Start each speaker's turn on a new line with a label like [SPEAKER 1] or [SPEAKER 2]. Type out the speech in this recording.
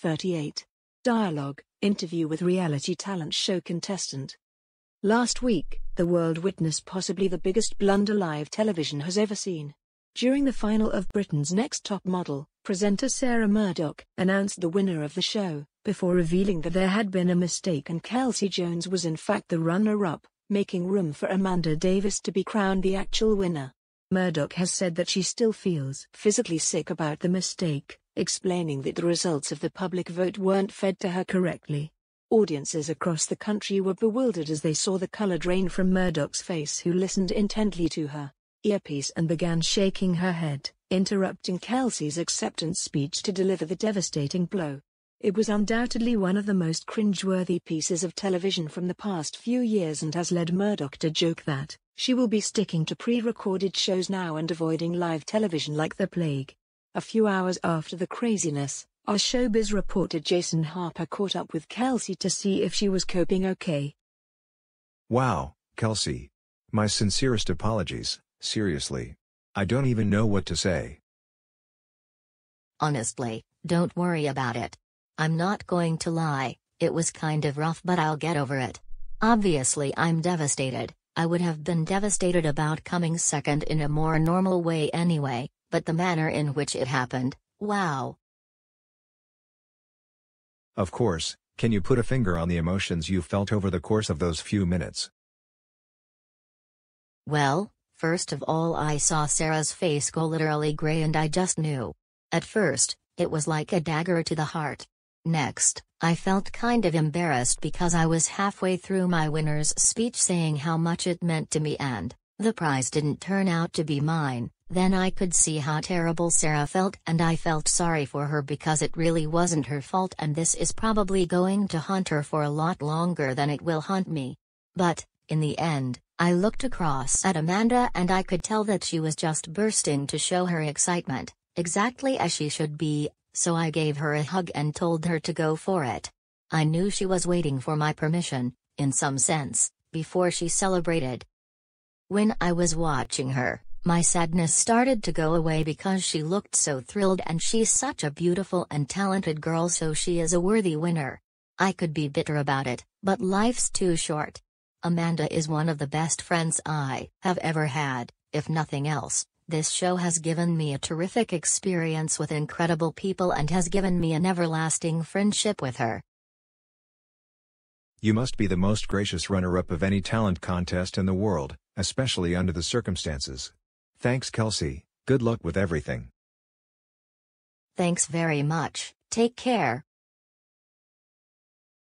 [SPEAKER 1] 38. Dialogue, interview with reality talent show contestant. Last week, the world witnessed possibly the biggest blunder live television has ever seen. During the final of Britain's Next Top Model, presenter Sarah Murdoch announced the winner of the show, before revealing that there had been a mistake and Kelsey Jones was in fact the runner-up, making room for Amanda Davies to be crowned the actual winner. Murdoch has said that she still feels physically sick about the mistake, explaining that the results of the public vote weren't fed to her correctly. Audiences across the country were bewildered as they saw the color drain from Murdoch's face who listened intently to her earpiece and began shaking her head, interrupting Kelsey's acceptance speech to deliver the devastating blow. It was undoubtedly one of the most cringeworthy pieces of television from the past few years and has led Murdoch to joke that she will be sticking to pre-recorded shows now and avoiding live television like the plague. A few hours after the craziness, our showbiz reporter Jason Harper caught up with Kelsey to see if she was coping okay.
[SPEAKER 2] Wow, Kelsey. My sincerest apologies, seriously. I don't even know what to say.
[SPEAKER 3] Honestly, don't worry about it. I'm not going to lie, it was kind of rough but I'll get over it. Obviously I'm devastated, I would have been devastated about coming second in a more normal way anyway, but the manner in which it happened, wow.
[SPEAKER 2] Of course, can you put a finger on the emotions you felt over the course of those few minutes?
[SPEAKER 3] Well, first of all I saw Sarah's face go literally gray and I just knew. At first, it was like a dagger to the heart. Next, I felt kind of embarrassed because I was halfway through my winner's speech saying how much it meant to me and, the prize didn't turn out to be mine, then I could see how terrible Sarah felt and I felt sorry for her because it really wasn't her fault and this is probably going to haunt her for a lot longer than it will haunt me. But, in the end, I looked across at Amanda and I could tell that she was just bursting to show her excitement, exactly as she should be, so I gave her a hug and told her to go for it. I knew she was waiting for my permission, in some sense, before she celebrated. When I was watching her, my sadness started to go away because she looked so thrilled and she's such a beautiful and talented girl so she is a worthy winner. I could be bitter about it, but life's too short. Amanda is one of the best friends I have ever had, if nothing else. This show has given me a terrific experience with incredible people and has given me an everlasting friendship with her.
[SPEAKER 2] You must be the most gracious runner-up of any talent contest in the world, especially under the circumstances. Thanks Kelsey, good luck with everything.
[SPEAKER 3] Thanks very much, take care.